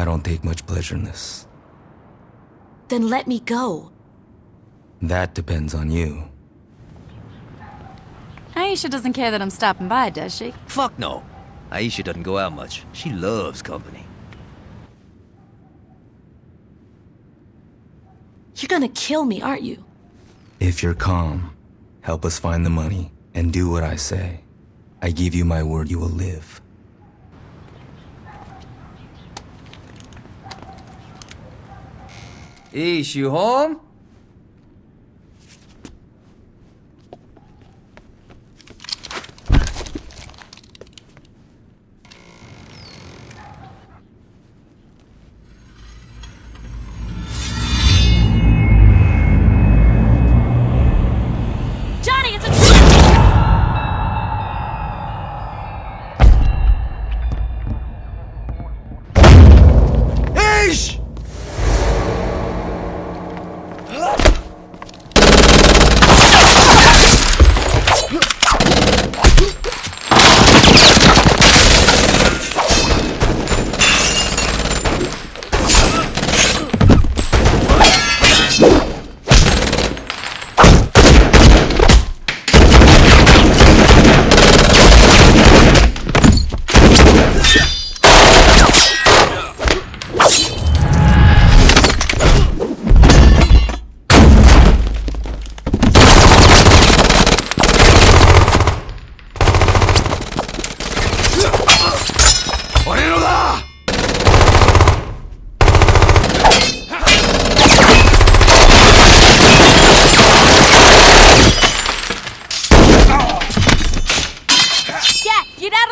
I don't take much pleasure in this. Then let me go. That depends on you. Aisha doesn't care that I'm stopping by, does she? Fuck no. Aisha doesn't go out much. She loves company. You're gonna kill me, aren't you? If you're calm, help us find the money, and do what I say. I give you my word you will live. Ish, you home?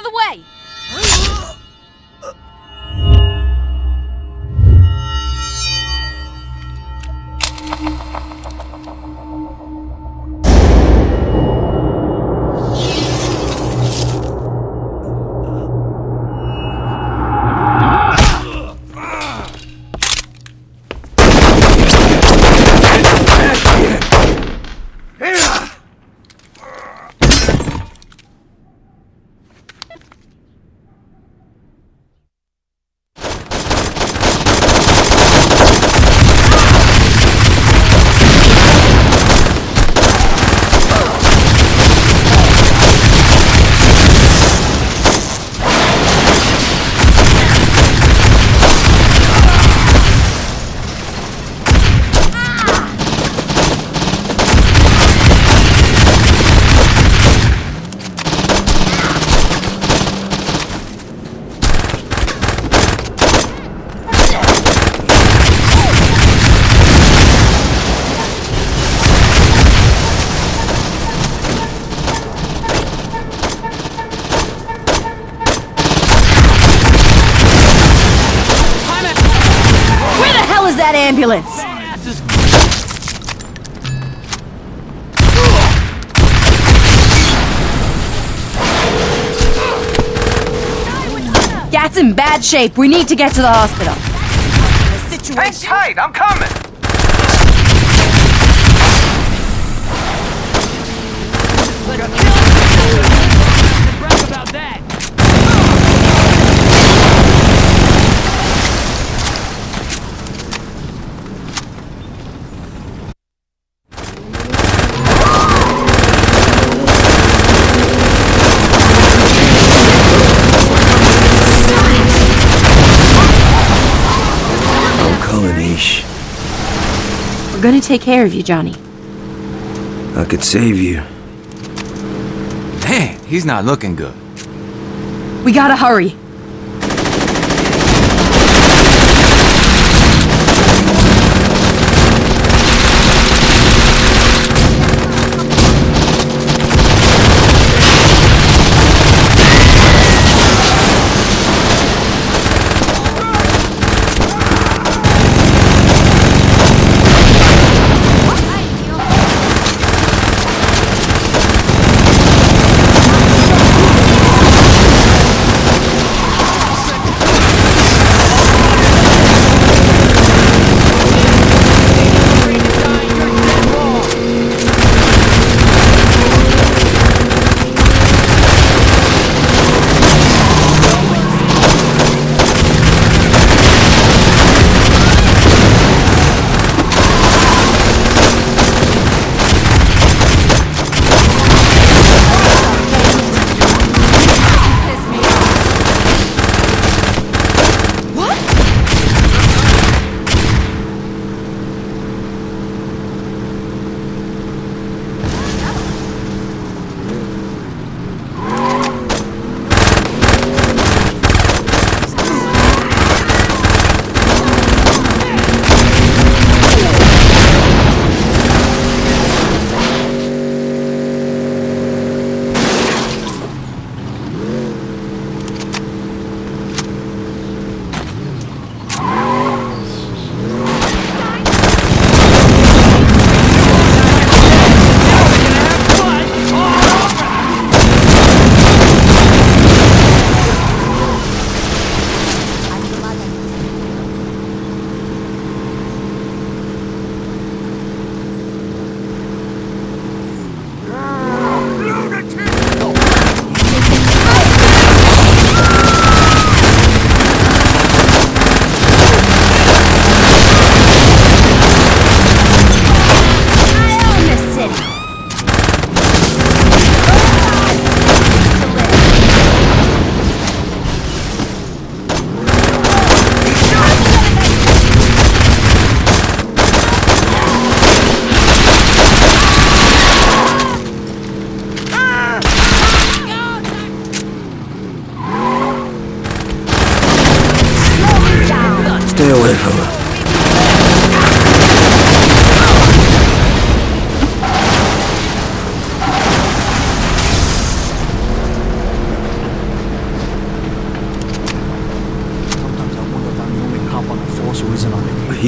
The way! Ambulance? Gat's in bad shape. We need to get to the hospital. Hang tight, I'm coming! I'm We're gonna take care of you, Johnny. I could save you. Damn, he's not looking good. We gotta hurry.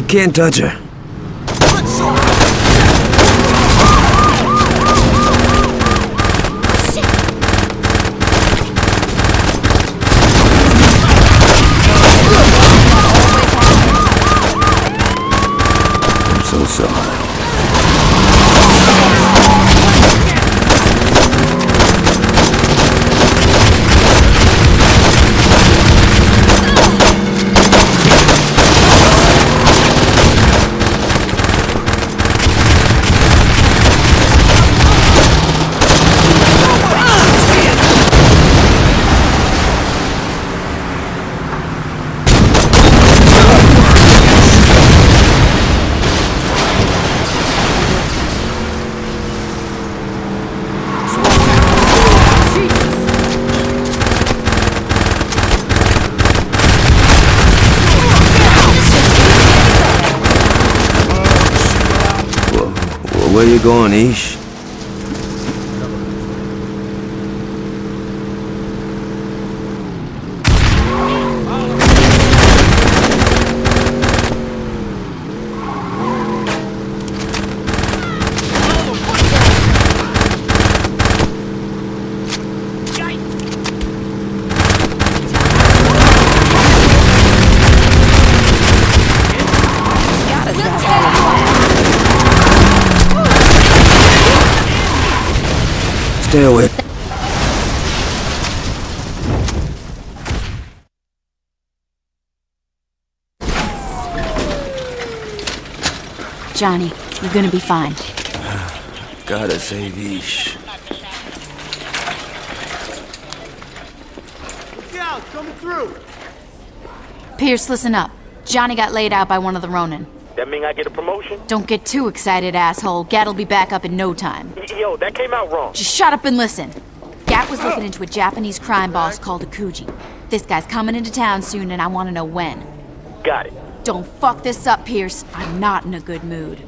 He can't touch her. Where you going, Ish? Stay away. Johnny, you're gonna be fine. Gotta save Ish. Pierce, listen up. Johnny got laid out by one of the Ronin. That mean I get a promotion? Don't get too excited, asshole. Gat'll be back up in no time. Yo, that came out wrong. Just shut up and listen. Gat was looking into a Japanese crime boss called Akuji. This guy's coming into town soon, and I want to know when. Got it. Don't fuck this up, Pierce. I'm not in a good mood.